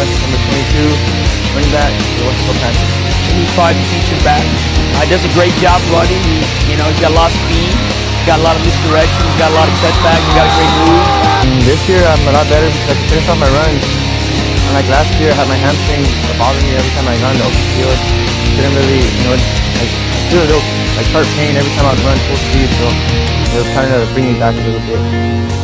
Number 22, running sometimes. He's probably the future back. Uh, does a great job running. He, you know, he's got a lot of speed. He's got a lot of misdirection. He's got a lot of setbacks, He's got a great move. Mm, this year I'm a lot better because I can finish off my runs. Like last year, I had my hamstring bothering me every time I run the open field. Didn't really, you know, like feel a little like sharp pain every time I would run full speed. So it was kind of bringing me back a little bit.